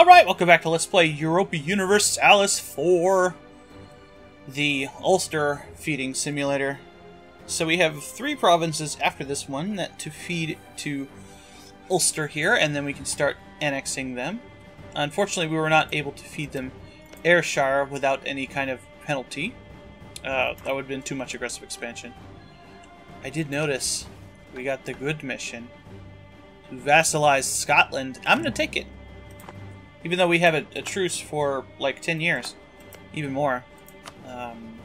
Alright, welcome back to Let's Play Europa Universalis for the Ulster Feeding Simulator. So we have three provinces after this one that to feed to Ulster here, and then we can start annexing them. Unfortunately, we were not able to feed them Ayrshire without any kind of penalty. Uh, that would have been too much aggressive expansion. I did notice we got the good mission to vassalize Scotland. I'm going to take it. Even though we have a, a, truce for like 10 years. Even more. Um,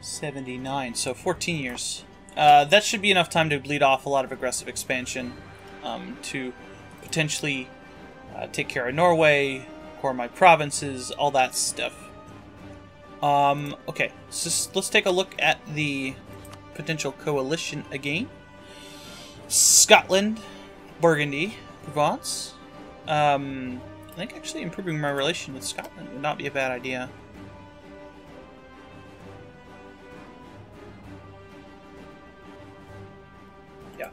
79, so 14 years. Uh, that should be enough time to bleed off a lot of aggressive expansion um, to potentially uh, take care of Norway, core my provinces, all that stuff. Um, okay, so let's take a look at the potential coalition again. Scotland, Burgundy, Provence. Um, I think actually improving my relation with Scotland would not be a bad idea. Yeah.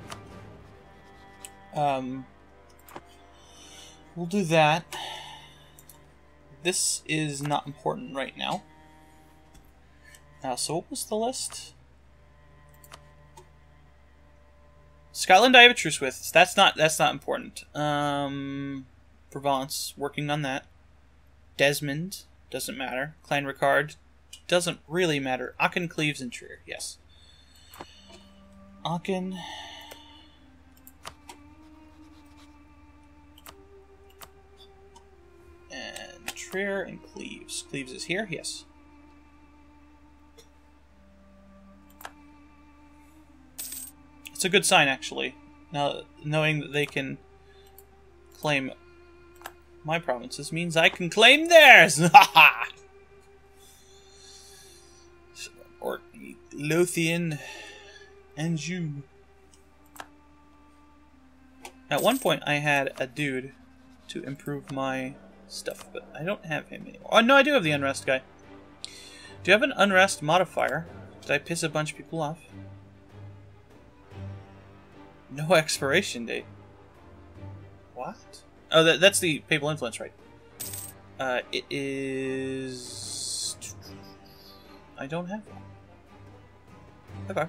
Um, we'll do that. This is not important right now. Now, so what was the list? Scotland I have a truce with. That's not that's not important. Um Provence, working on that. Desmond, doesn't matter. Clanricarde, doesn't really matter. Aachen, Cleves, and Trier, yes. Aachen. And Trier and Cleves. Cleves is here, yes. It's a good sign, actually. Now, knowing that they can claim my provinces means I can claim theirs! or Lothian and you. At one point, I had a dude to improve my stuff, but I don't have him anymore. Oh, no, I do have the unrest guy. Do you have an unrest modifier? Did I piss a bunch of people off? No expiration date. What? Oh, that, that's the papal influence, right? Uh, it is... I don't have one. Okay.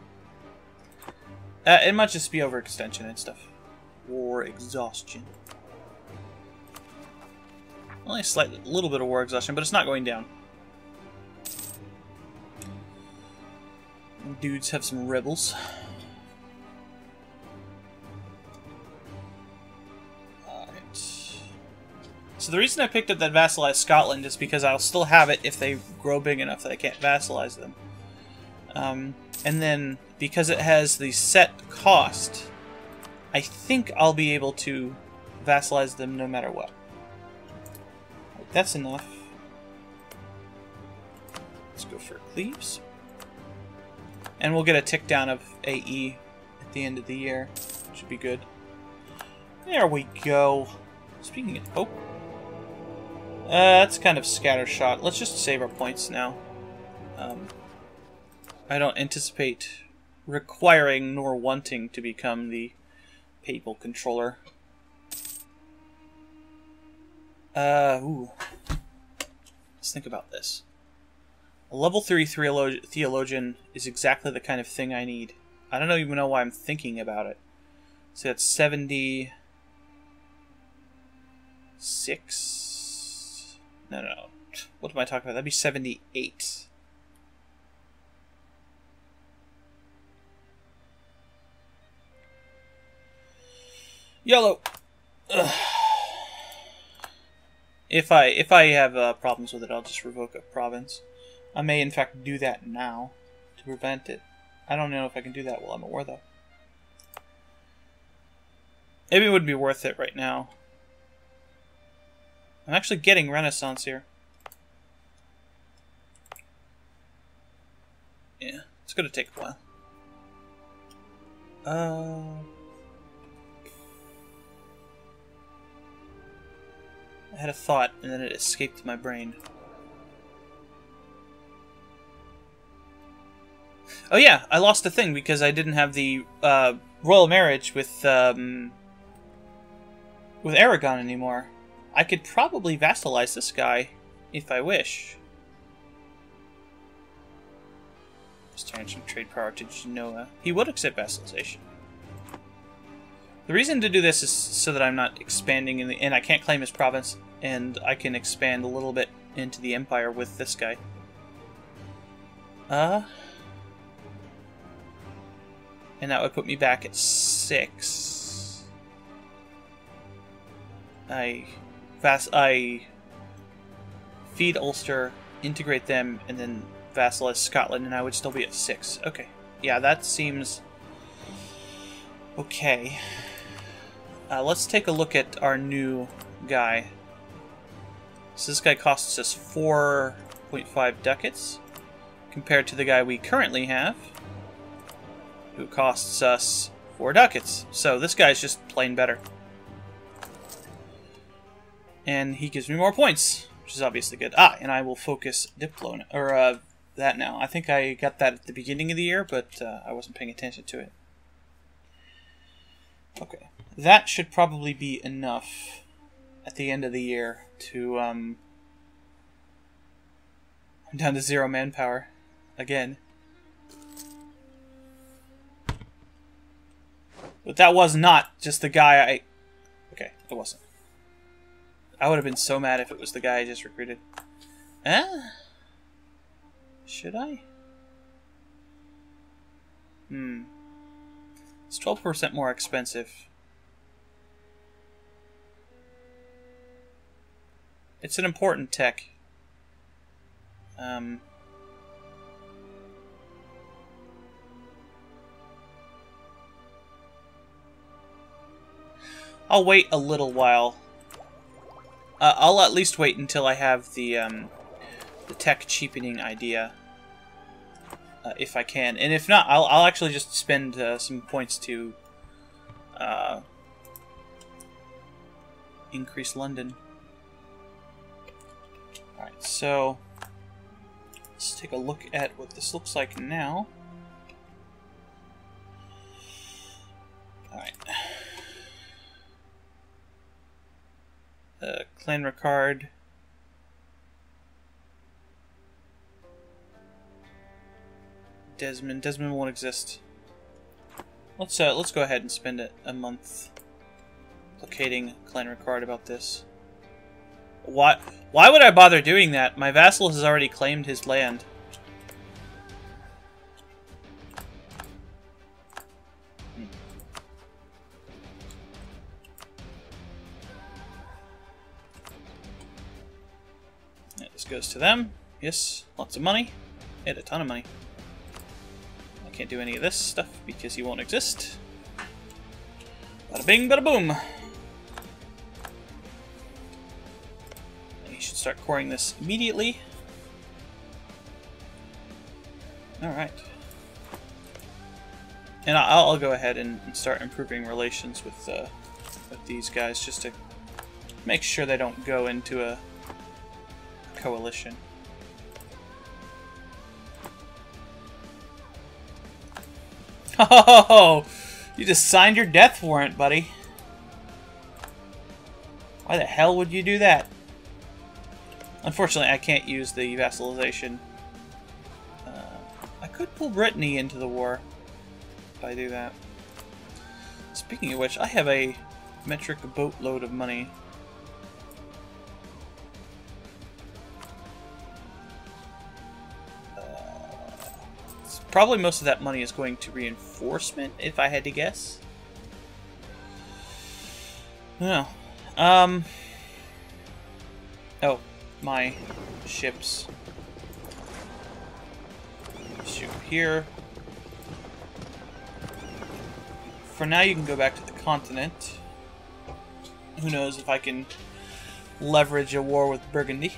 Uh, it might just be overextension and stuff. War exhaustion. Only a slight little bit of war exhaustion, but it's not going down. Dudes have some rebels. So the reason I picked up that Vassalize Scotland is because I'll still have it if they grow big enough that I can't vassalize them. Um, and then, because it has the set cost, I think I'll be able to vassalize them no matter what. That's enough. Let's go for Cleves. And we'll get a tick down of AE at the end of the year. Should be good. There we go. Speaking of... Oh, uh, that's kind of scattershot. Let's just save our points now. Um, I don't anticipate requiring nor wanting to become the papal controller. Uh, ooh. Let's think about this. A level 3 theologian is exactly the kind of thing I need. I don't even know why I'm thinking about it. So that's 76. No, no. What am I talking about? That'd be 78. Yellow. Ugh. If I if I have uh, problems with it, I'll just revoke a province. I may, in fact, do that now to prevent it. I don't know if I can do that while I'm at war, though. Maybe it would be worth it right now. I'm actually getting Renaissance here. Yeah, it's gonna take a while. Uh, I had a thought, and then it escaped my brain. Oh yeah, I lost a thing because I didn't have the uh, royal marriage with um, with Aragon anymore. I could probably vassalize this guy if I wish. Exchange some trade power to Genoa. He would accept vassalization. The reason to do this is so that I'm not expanding, in the, and I can't claim his province, and I can expand a little bit into the empire with this guy. Uh, and that would put me back at six. I, fast, I feed Ulster, integrate them, and then vassalize Scotland, and I would still be at six. Okay, yeah, that seems okay. Uh, let's take a look at our new guy. So this guy costs us 4.5 ducats, compared to the guy we currently have, who costs us 4 ducats. So this guy's just plain better. And he gives me more points, which is obviously good. Ah, and I will focus Diplo, or uh, that now. I think I got that at the beginning of the year, but uh, I wasn't paying attention to it. Okay. That should probably be enough at the end of the year to, um... I'm down to zero manpower. Again. But that was not just the guy I... Okay, it wasn't. I would have been so mad if it was the guy I just recruited. Eh? Should I? Hmm. It's 12% more expensive. It's an important tech. Um, I'll wait a little while. Uh, I'll at least wait until I have the, um, the tech cheapening idea. Uh, if I can. And if not, I'll, I'll actually just spend uh, some points to uh, increase London. Alright, so let's take a look at what this looks like now. Uh, Clanricarde. Desmond. Desmond won't exist. Let's uh, let's go ahead and spend a, a month placating Clanricarde about this. Why, why would I bother doing that? My vassal has already claimed his land. Goes to them. Yes, lots of money. And a ton of money. I can't do any of this stuff because he won't exist. Bada bing, bada boom. You should start coring this immediately. Alright. And I'll, I'll, go ahead and start improving relations with, uh, with these guys just to make sure they don't go into a coalition. Oh, you just signed your death warrant, buddy. Why the hell would you do that? Unfortunately, I can't use the vassalization. Uh, I could pull Brittany into the war if I do that. Speaking of which, I have a metric boatload of money. Probably most of that money is going to reinforcement, if I had to guess. No. Um. Oh, my ships shoot here. For now, you can go back to the continent. Who knows if I can leverage a war with Burgundy.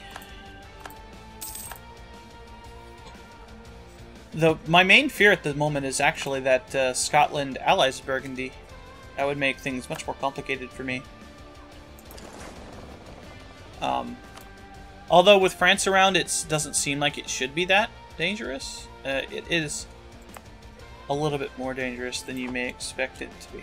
The, my main fear at the moment is actually that uh, Scotland allies Burgundy. That would make things much more complicated for me. Um, Although with France around, it doesn't seem like it should be that dangerous. Uh, it is a little bit more dangerous than you may expect it to be.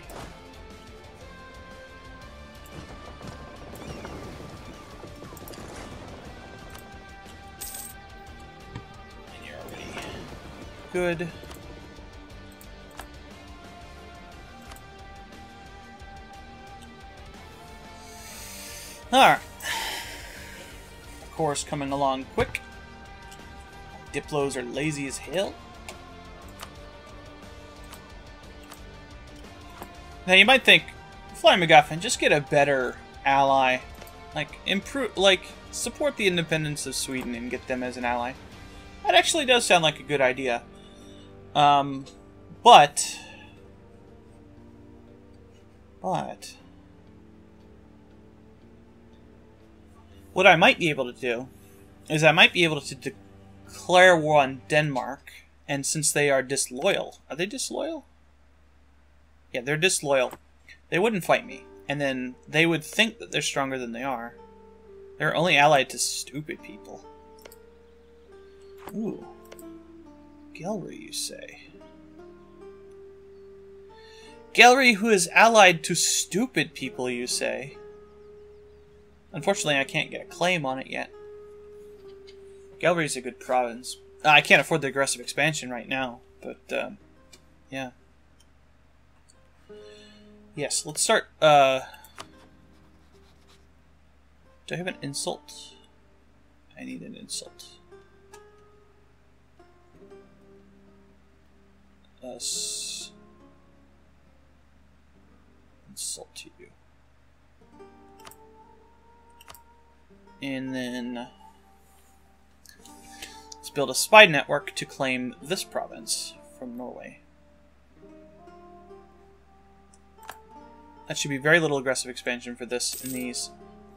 Good. Alright. Of course, coming along quick. Diplos are lazy as hell. Now you might think, Fly MacGuffin, just get a better ally. Like, improve, like, support the independence of Sweden and get them as an ally. That actually does sound like a good idea. Um, but... But... What I might be able to do is I might be able to declare war on Denmark, and since they are disloyal... Are they disloyal? Yeah, they're disloyal. They wouldn't fight me, and then they would think that they're stronger than they are. They're only allied to stupid people. Ooh. Gelre, you say? Gelre who is allied to stupid people, you say? Unfortunately, I can't get a claim on it yet. Gelre's a good province. I can't afford the aggressive expansion right now, but, um, yeah. Yes, let's start, uh... Do I have an insult? I need an insult. Us. Insult to you. And then... Let's build a spy network to claim this province from Norway. That should be very little aggressive expansion for this and these.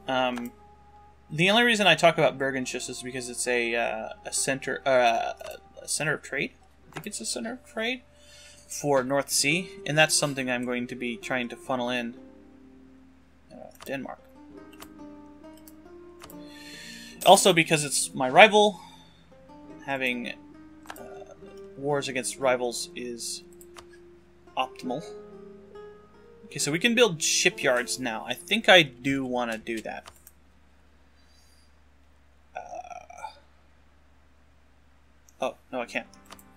Um, the only reason I talk about Bergenhus is because it's a uh, a center uh, a center of trade. I think it's a center of trade for North Sea, and that's something I'm going to be trying to funnel in uh, Denmark. Also, because it's my rival, having uh, wars against rivals is optimal. Okay, so we can build shipyards now. I think I do want to do that. Uh, oh, no, I can't.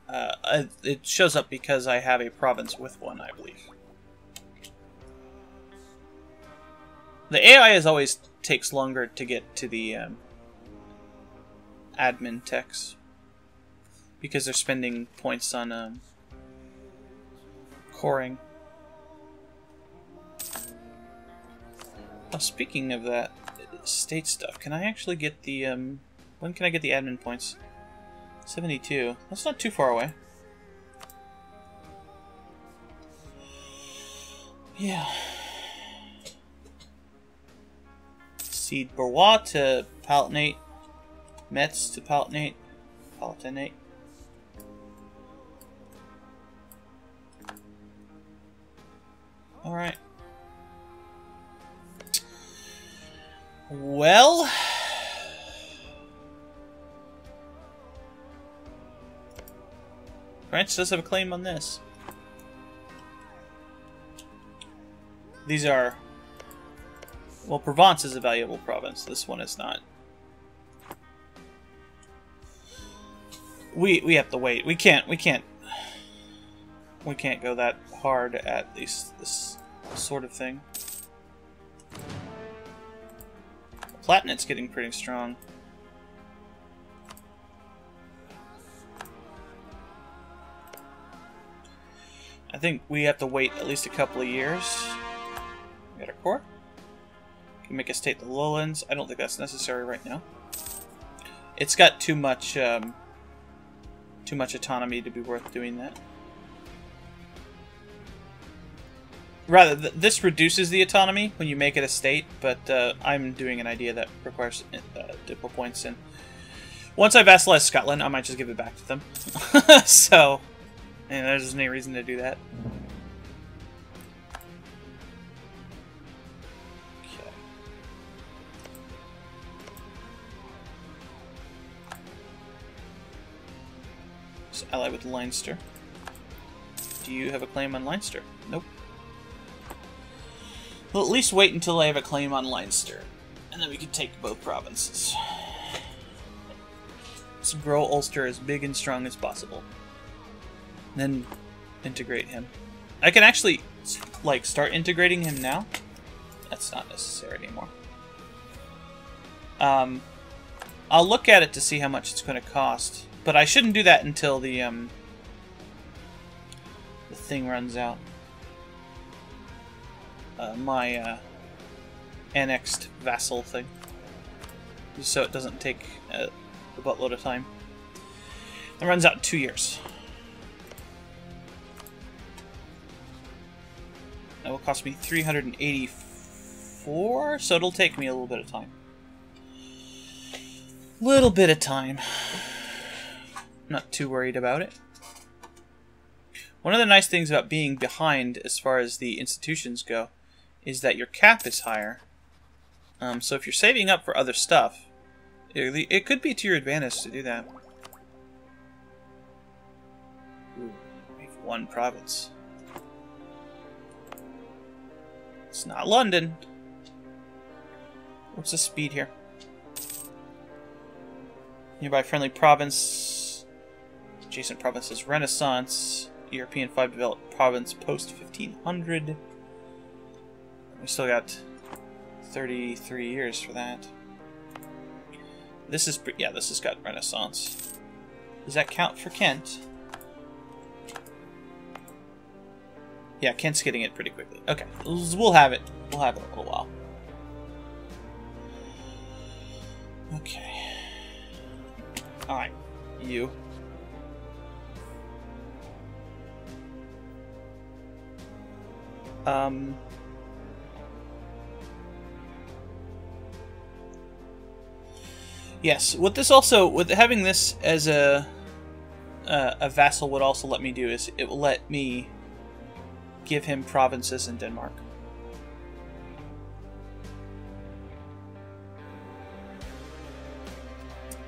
Uh, it shows up because I have a province with one, I believe. The AI is always takes longer to get to the um, admin techs because they're spending points on um, coring. Oh, speaking of that state stuff, can I actually get the, um, when can I get the admin points? 72. That's not too far away. Yeah. Cede Bourgeois to Palatinate. Metz to Palatinate. Palatinate. Alright. Well... France does have a claim on this. These are... Well, Provence is a valuable province. This one is not. We we have to wait. We can't we can't we can't go that hard at these this sort of thing. Palatinate's getting pretty strong. I think we have to wait at least a couple of years. We got our core. Can make a state the lowlands. I don't think that's necessary right now. It's got too much um, too much autonomy to be worth doing that. Rather, th this reduces the autonomy when you make it a state, but uh, I'm doing an idea that requires uh, diplo points, and once I vassalize Scotland, I might just give it back to them. so, and there's any reason to do that. Okay. Ally with Leinster. Do you have a claim on Leinster? Nope. We'll at least wait until I have a claim on Leinster, and then we can take both provinces. Let's grow Ulster as big and strong as possible. Then integrate him. I can actually, like, start integrating him now. That's not necessary anymore. Um, I'll look at it to see how much it's going to cost. But I shouldn't do that until the, um, the thing runs out. Uh, my, uh, annexed vassal thing. So it doesn't take a, a buttload of time. It runs out two years. That will cost me 384, so it'll take me a little bit of time. Little bit of time. Not too worried about it. One of the nice things about being behind as far as the institutions go is that your cap is higher. Um, so if you're saving up for other stuff, it, it could be to your advantage to do that. Ooh, one province. It's not London. What's the speed here? Nearby friendly province. Adjacent provinces Renaissance. European 5 developed province post 1500. We still got 33 years for that. This is, yeah, this has got Renaissance. Does that count for Kent? Yeah, Kent's getting it pretty quickly. Okay, we'll have it. We'll have it a little while. Okay. Alright, you. Um... Yes, what this also, with having this as a uh, a vassal would also let me do is it will let me give him provinces in Denmark.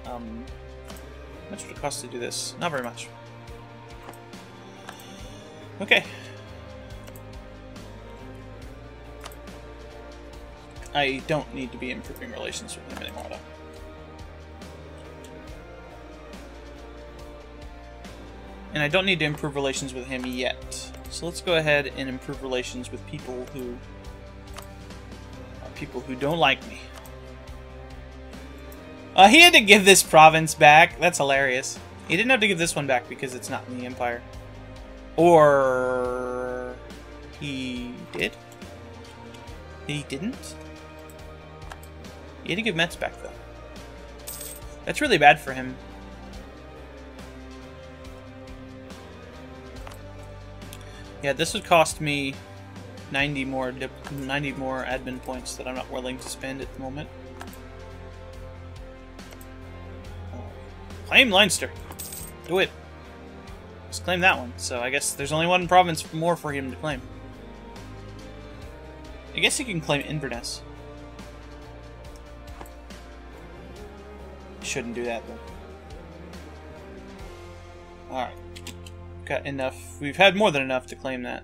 Um, how much would it cost to do this? Not very much. Okay. I don't need to be improving relations with him anymore, though. And I don't need to improve relations with him yet. So let's go ahead and improve relations with people who are people who don't like me. Uh, he had to give this province back. That's hilarious. He didn't have to give this one back because it's not in the Empire. Or... He did? He didn't? He had to give Metz back, though. That's really bad for him. Yeah, this would cost me 90 more 90 more admin points that I'm not willing to spend at the moment. Claim Leinster. Do it. Just claim that one. So I guess there's only one province more for him to claim. I guess he can claim Inverness. Shouldn't do that though. Alright got enough. We've had more than enough to claim that.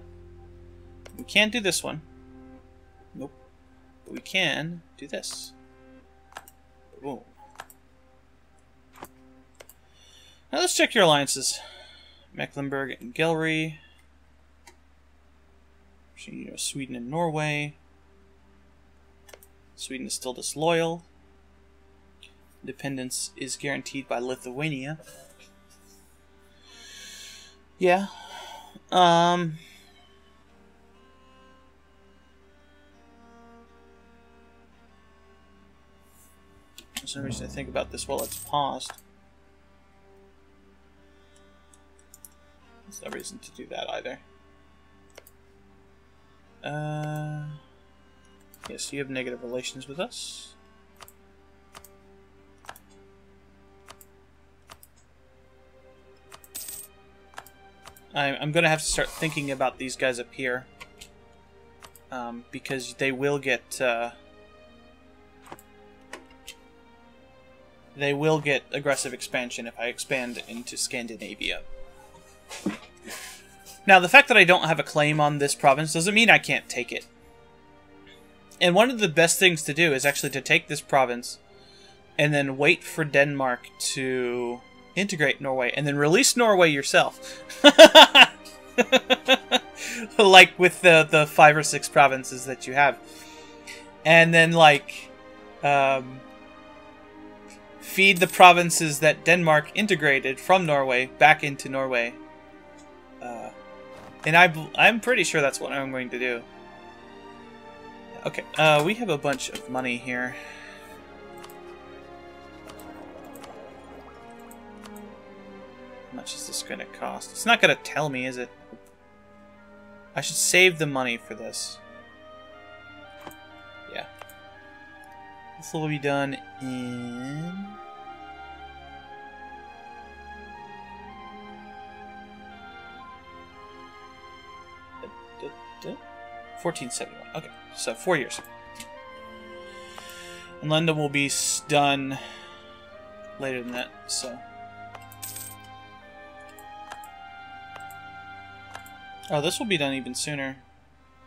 We can't do this one. Nope. But we can do this. Boom. Now let's check your alliances. Mecklenburg and Gelre. Sweden and Norway. Sweden is still disloyal. Independence is guaranteed by Lithuania. Yeah. Um. There's no reason to think about this while it's paused. There's no reason to do that either. Uh, yes, you have negative relations with us. I'm going to have to start thinking about these guys up here. Um, because they will get... Uh, they will get aggressive expansion if I expand into Scandinavia. Now, the fact that I don't have a claim on this province doesn't mean I can't take it. And one of the best things to do is actually to take this province and then wait for Denmark to integrate Norway, and then release Norway yourself. like with the, the five or six provinces that you have. And then, like, um, feed the provinces that Denmark integrated from Norway back into Norway. Uh, and I, I'm pretty sure that's what I'm going to do. Okay, uh, we have a bunch of money here. Much is this going to cost? It's not going to tell me, is it? I should save the money for this. Yeah. This will be done in... 1471. Okay, so four years. And London will be done later than that, so... Oh, this will be done even sooner.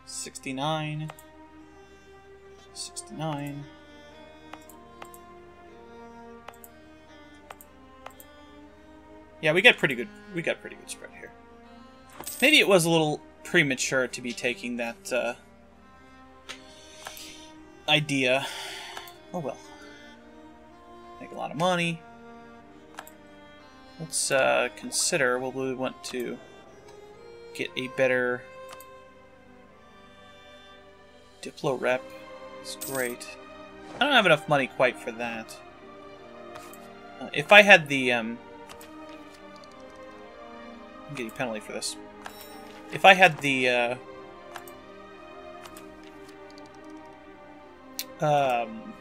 69. 69. Yeah, we got pretty good we got pretty good spread here. Maybe it was a little premature to be taking that uh, idea. Oh well. Make a lot of money. Let's uh, consider what we want to get a better Diplo rep. It's great. I don't have enough money quite for that. Uh, if I had the um, I'm getting penalty for this if I had the uh, um,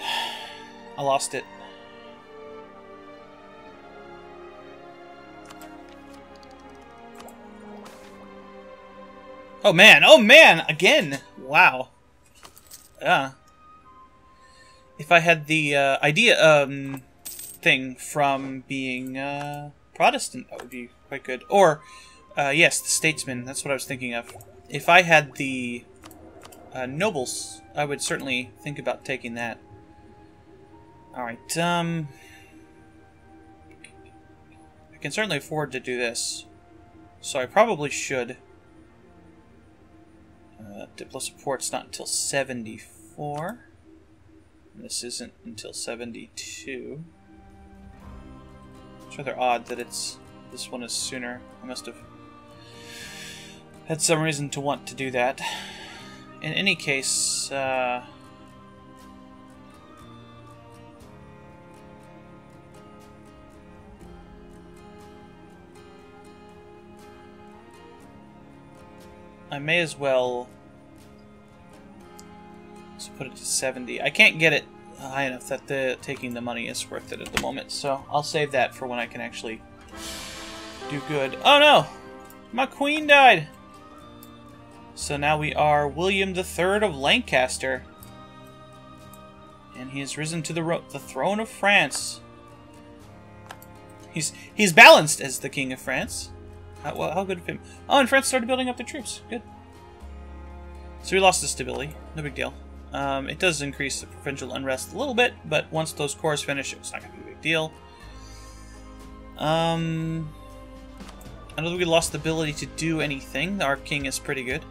I lost it. Oh man, oh man, again! Wow. Yeah. If I had the uh, idea um, thing from being uh, Protestant, that would be quite good. Or, uh, yes, the statesman, that's what I was thinking of. If I had the uh, nobles, I would certainly think about taking that. Alright, um... I can certainly afford to do this. So I probably should. Uh, Diplo support's not until 74. This isn't until 72. It's rather odd that it's this one is sooner. I must have had some reason to want to do that. In any case, uh, I may as well put it to 70. I can't get it high enough that the taking the money is worth it at the moment. So I'll save that for when I can actually do good. Oh no! My queen died! So now we are William III of Lancaster. And he has risen to the, the throne of France. He's he's balanced as the king of France. How, well, how good of him. Oh, and France started building up their troops. Good. So we lost the stability. No big deal. Um, it does increase the provincial unrest a little bit, but once those cores finish, it's not going to be a big deal. Um, I don't think we lost the ability to do anything. Our king is pretty good.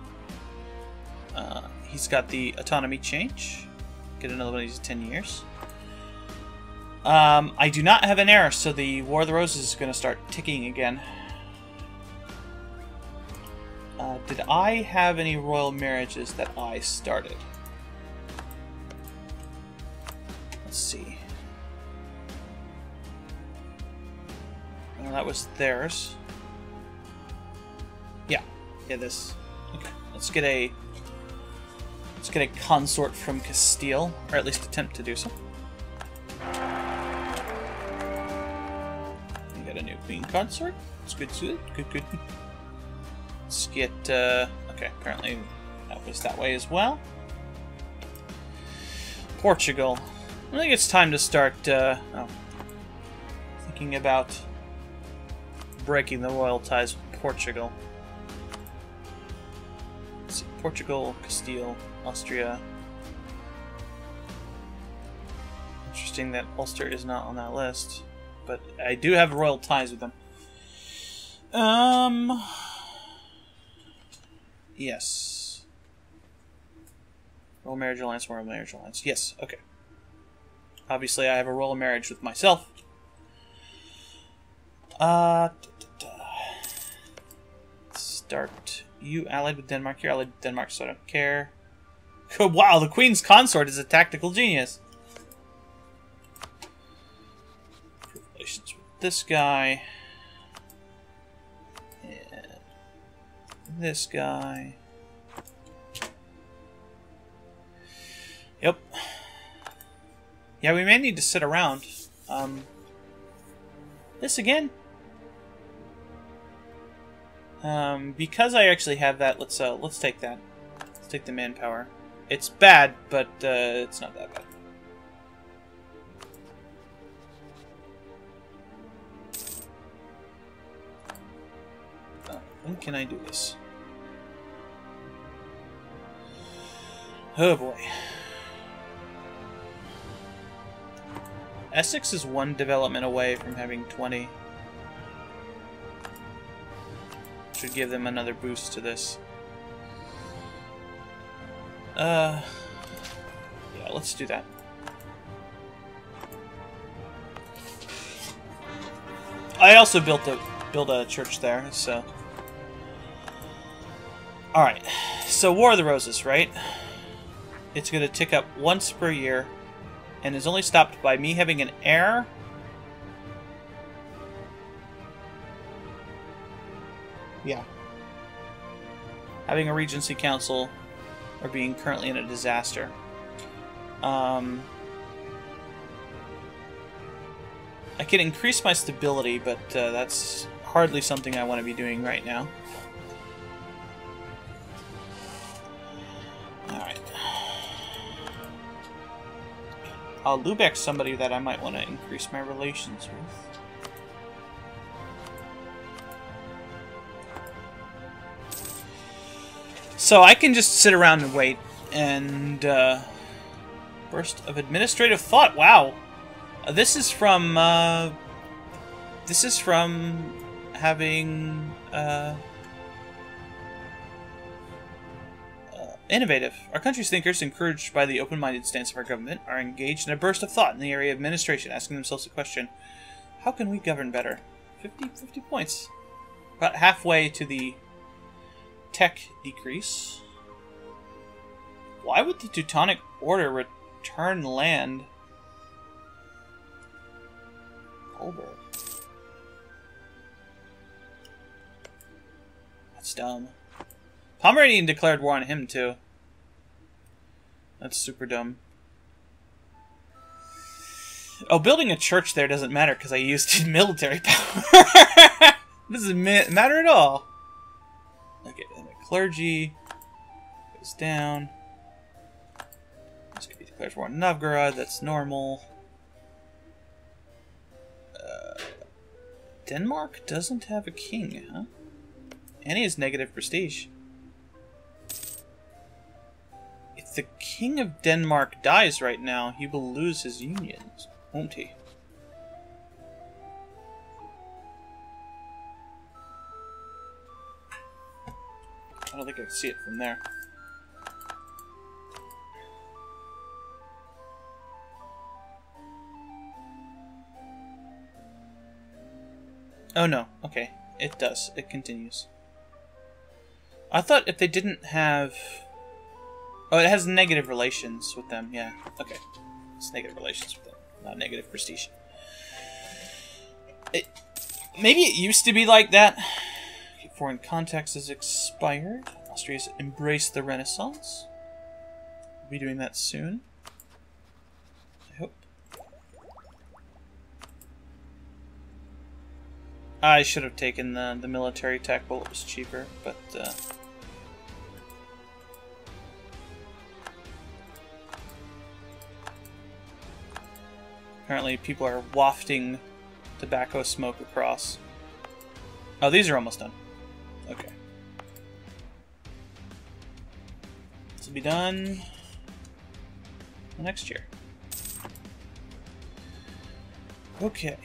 Uh, he's got the autonomy change. Get another one of these 10 years. Um, I do not have an heir, so the War of the Roses is going to start ticking again. Did I have any royal marriages that I started? Let's see. Well, that was theirs. Yeah. Yeah, this. Okay. Let's get a... Let's get a consort from Castile, or at least attempt to do so. We got a new queen consort. It's good, good, good, good. Let's get, uh, okay, apparently that was that way as well. Portugal. I think it's time to start uh, oh, thinking about breaking the royal ties with Portugal. See, Portugal, Castile, Austria. interesting that Ulster is not on that list. But I do have royal ties with them. Um. Yes. Royal marriage alliance, royal marriage alliance. Yes, okay. Obviously, I have a royal marriage with myself. Uh. Start. You allied with Denmark. You're allied with Denmark, so I don't care. Wow, the Queen's consort is a tactical genius. Relations with this guy. This guy. Yep. Yeah, we may need to sit around. Um, this again? Um, because I actually have that, let's uh, let's take that. Let's take the manpower. It's bad, but uh, it's not that bad. Oh, when can I do this? Oh boy. Essex is one development away from having 20. Should give them another boost to this. Uh, yeah, let's do that. I also built a built a church there, so. All right, so War of the Roses, right? It's going to tick up once per year, and is only stopped by me having an heir. Yeah. Having a Regency Council or being currently in a disaster. Um, I can increase my stability, but uh, that's hardly something I want to be doing right now. I'll Lubeck somebody that I might want to increase my relations with. So I can just sit around and wait. And, uh, Burst of administrative thought. Wow. Uh, this is from, uh, This is from having, Innovative. Our country's thinkers, encouraged by the open-minded stance of our government, are engaged in a burst of thought in the area of administration, asking themselves the question, how can we govern better? 50, 50 points. About halfway to the tech decrease. Why would the Teutonic Order return land? Olberg. That's dumb. Pomeranian declared war on him, too. That's super dumb. Oh, building a church there doesn't matter because I used military power. doesn't matter at all. Okay, and the clergy goes down. This could be declared war on Novgorod, that's normal. Uh, Denmark doesn't have a king, huh? And he has negative prestige. If the king of Denmark dies right now, he will lose his unions, won't he? I don't think I can see it from there. Oh no, okay. It does. It continues. I thought if they didn't have... Oh, it has negative relations with them, yeah. Okay. It's negative relations with them, not negative prestige. It, maybe it used to be like that. Foreign contacts has expired. Austria's embraced the Renaissance. We'll be doing that soon. I hope. I should have taken the, the military tech while it was cheaper, but... Uh, apparently people are wafting tobacco smoke across. Oh, these are almost done. Okay. This will be done next year. Okay.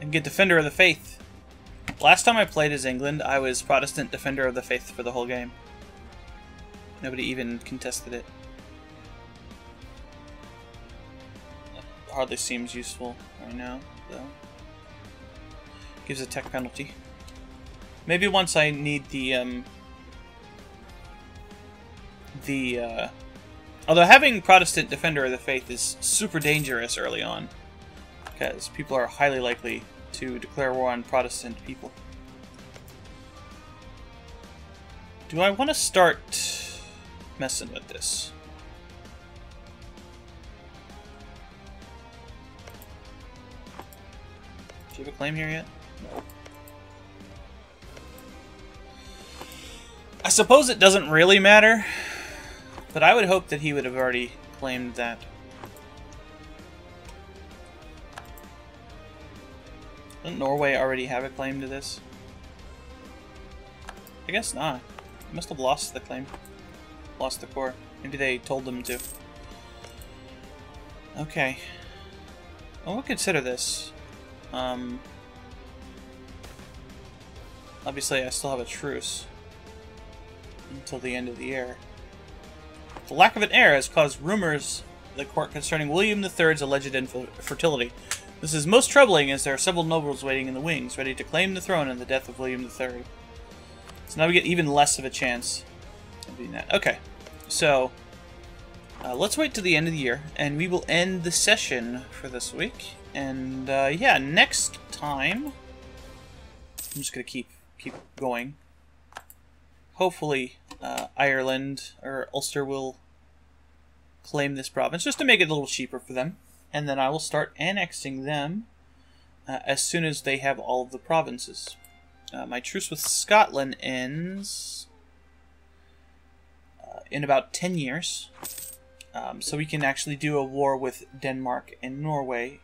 And get Defender of the Faith. Last time I played as England, I was Protestant Defender of the Faith for the whole game. Nobody even contested it. Hardly seems useful right now, though. Gives a tech penalty. Maybe once I need the, um... The, uh... Although having Protestant Defender of the Faith is super dangerous early on. Because people are highly likely to declare war on Protestant people. Do I want to start messing with this? You have a claim here yet? No. I suppose it doesn't really matter, but I would hope that he would have already claimed that. Doesn't Norway already have a claim to this? I guess not. They must have lost the claim. Lost the core. Maybe they told them to. Okay. Well, we'll consider this. Um, obviously, I still have a truce until the end of the year. The lack of an heir has caused rumors the court concerning William III's alleged infertility. This is most troubling as there are several nobles waiting in the wings, ready to claim the throne in the death of William III. So now we get even less of a chance of doing that. Okay, so uh, let's wait to the end of the year, and we will end the session for this week. And uh, yeah, next time, I'm just gonna keep keep going. Hopefully, uh, Ireland or Ulster will claim this province just to make it a little cheaper for them, and then I will start annexing them uh, as soon as they have all of the provinces. Uh, my truce with Scotland ends uh, in about 10 years. Um, so we can actually do a war with Denmark and Norway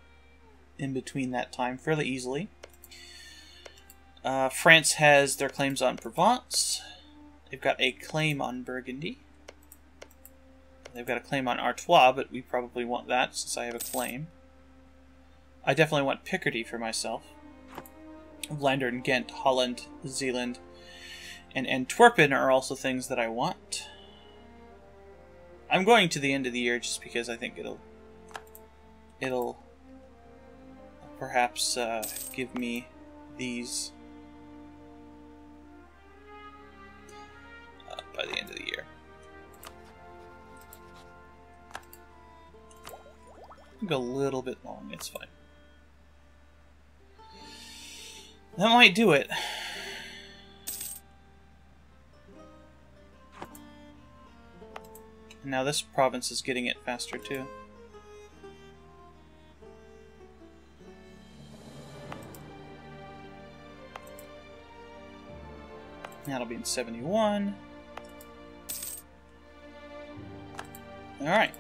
in between that time fairly easily. Uh, France has their claims on Provence. They've got a claim on Burgundy. They've got a claim on Artois, but we probably want that since I have a claim. I definitely want Picardy for myself. Vlaanderen, Ghent, Holland, Zeeland, and Antwerpen are also things that I want. I'm going to the end of the year just because I think it'll it'll perhaps uh, give me these uh, by the end of the year. A little bit long, it's fine. That might do it. And now this province is getting it faster too. That'll be in 71. Alright.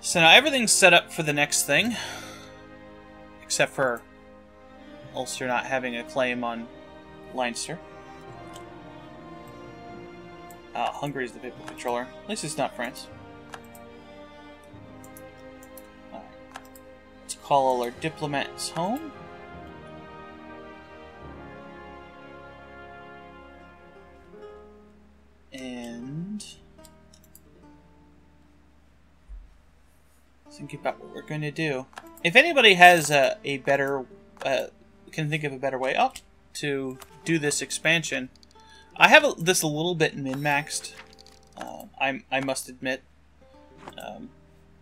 So now everything's set up for the next thing. Except for Ulster not having a claim on Leinster. Uh, Hungary is the papal controller. At least it's not France. Let's call all our diplomats home. Going to do. If anybody has a, a better uh, can think of a better way up to do this expansion. I have a, this a little bit min-maxed, uh, I, I must admit, um,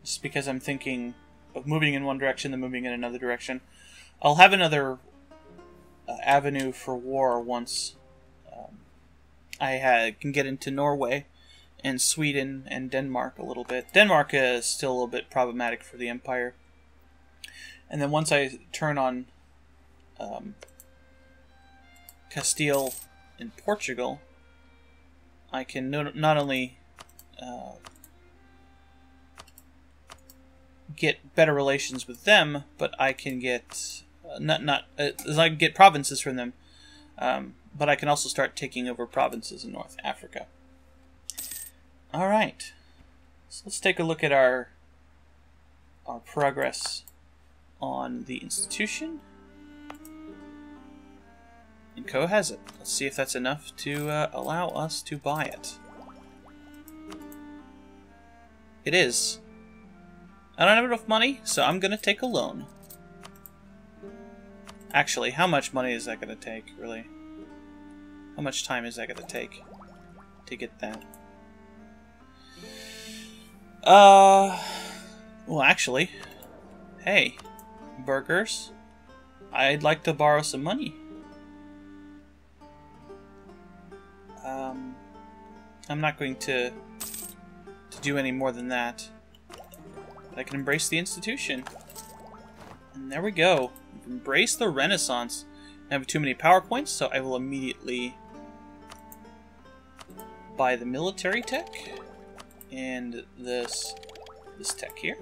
just because I'm thinking of moving in one direction then moving in another direction. I'll have another uh, avenue for war once um, I can get into Norway and Sweden and Denmark a little bit. Denmark is still a little bit problematic for the Empire. And then once I turn on um, Castile in Portugal, I can no not only uh, get better relations with them, but I can get uh, not not uh, I can get provinces from them, um, but I can also start taking over provinces in North Africa. All right, so let's take a look at our our progress on the institution. And Co has it. Let's see if that's enough to uh, allow us to buy it. It is. I don't have enough money, so I'm gonna take a loan. Actually, how much money is that gonna take, really? How much time is that gonna take to get that? Uh, well, actually, hey, burghers, I'd like to borrow some money. Um, I'm not going to to do any more than that. I can embrace the institution. And there we go. Embrace the Renaissance. I have too many power points, so I will immediately buy the military tech and this this tech here.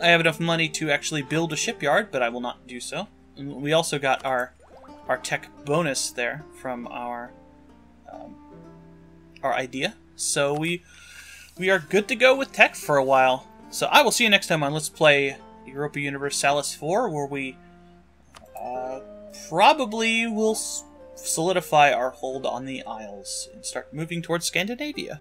I have enough money to actually build a shipyard, but I will not do so. And we also got our our tech bonus there from our um, our idea. So we we are good to go with tech for a while. So I will see you next time on Let's Play Europa Universalis 4, where we uh, probably will solidify our hold on the Isles and start moving towards Scandinavia.